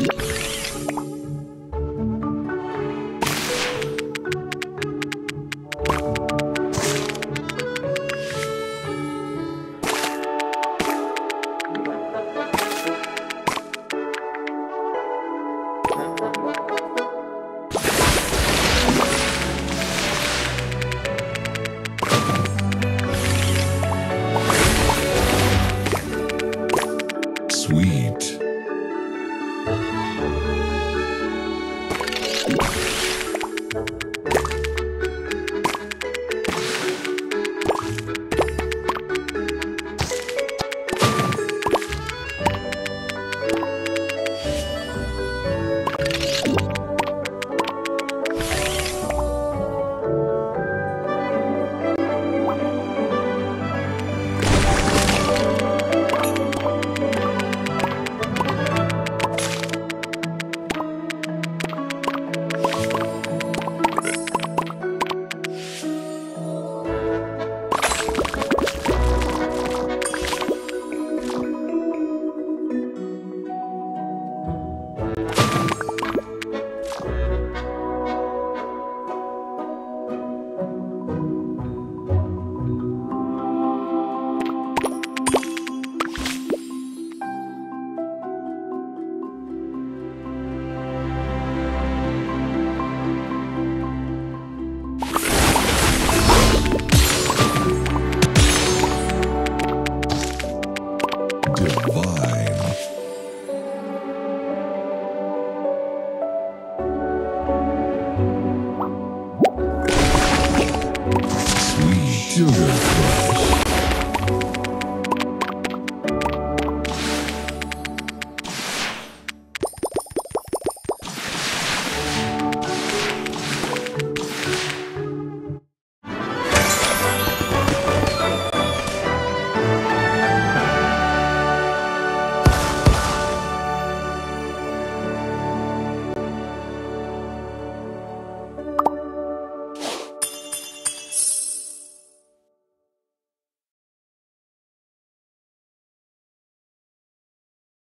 you